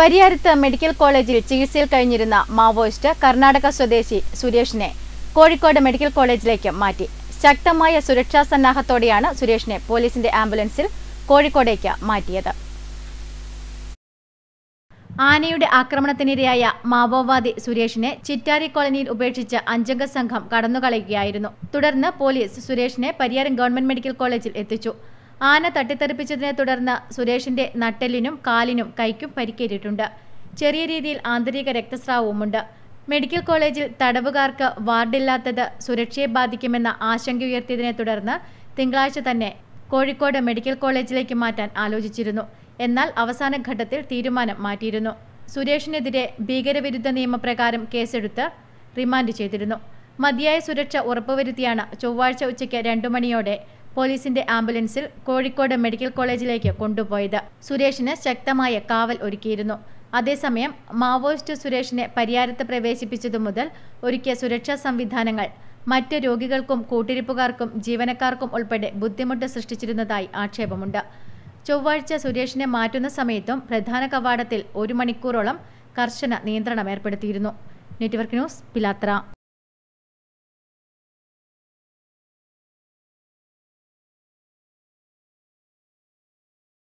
പരിയാരത്ത് medical കോളേജിൽ ചികിത്സയിൽ കഴിഞ്ഞിരുന്ന മാവോയിസ്റ്റ് കർണാടക സ്വദേശി സുരേഷിനെ കോഴിക്കോട് മെഡിക്കൽ കോളേജിലേക്ക് മാറ്റി. ശക്തമായ സുരക്ഷാ സന്നാഹത്തോടെയാണ് സുരേഷിനെ പോലീസിന്റെ ആംബുലൻസിൽ കോഴിക്കോടേക്ക് മാറ്റിയത്. ആനയുടെ ആക്രമണത്തിനിരയായ മാവോവാദി സുരേഷിനെ ചിറ്റാരി കോളനിയിൽ ഉപേക്ഷിച്ച് അഞ്ചംഗ സംഘം കടന്നുകളയുകയായിരുന്നു. തുടർന്ന് പോലീസ് സുരേഷിനെ പരിയാരം ഗവൺമെന്റ് മെഡിക്കൽ കോളേജിൽ എത്തിച്ചു. ആന തട്ടിത്തെറിപ്പിച്ചതിനെ തുടർന്ന് സുരേഷിന്റെ നട്ടെല്ലിനും കാലിനും കൈക്കും പരിക്കേറ്റിട്ടുണ്ട്. ചെറിയ രീതിയിൽ ആന്തരിക രക്തസ്രാവവുമുണ്ട്. മെഡിക്കൽ കോളേജിൽ തടവുകാർക്ക് വാർഡില്ലാത്തത് സുരക്ഷയെ ബാധിക്കുമെന്ന ആശങ്ക ഉയർത്തിയതിനെ തുടർന്ന് തിങ്കളാഴ്ച തന്നെ കോഴിക്കോട് മെഡിക്കൽ കോളേജിലേക്ക് മാറ്റാൻ ആലോചിച്ചിരുന്നു. എന്നാൽ അവസാന ഘട്ടത്തിൽ തീരുമാനം മാറ്റിയിരുന്നു. സുരേഷിനെതിരെ ഭീകരവിരുദ്ധ നിയമപ്രകാരം കേസെടുത്ത് റിമാൻഡ് ചെയ്തിരുന്നു. മതിയായ സുരക്ഷ ഉറപ്പുവരുത്തിയാണ് ചൊവ്വാഴ്ച ഉച്ചയ്ക്ക് രണ്ടു മണിയോടെ പോലീസിന്റെ ആംബുലൻസിൽ കോഴിക്കോട് മെഡിക്കൽ കോളേജിലേക്ക് കൊണ്ടുപോയത്. സുരേഷിന് ശക്തമായ കാവൽ ഒരുക്കിയിരുന്നു. അതേസമയം മാവോയിസ്റ്റ് സുരേഷിനെ പരിയാരത്ത് പ്രവേശിപ്പിച്ചതു മുതൽ ഒരുക്കിയ സുരക്ഷാ സംവിധാനങ്ങൾ മറ്റ് രോഗികൾക്കും കൂട്ടിരിപ്പുകാർക്കും ജീവനക്കാർക്കും ഉൾപ്പെടെ ബുദ്ധിമുട്ട് സൃഷ്ടിച്ചിരുന്നതായി ആക്ഷേപമുണ്ട്. ചൊവ്വാഴ്ച സുരേഷിനെ മാറ്റുന്ന സമയത്തും പ്രധാന കവാടത്തിൽ ഒരു മണിക്കൂറോളം കർശന നിയന്ത്രണം ഏർപ്പെടുത്തിയിരുന്നു. Network news Pilathara.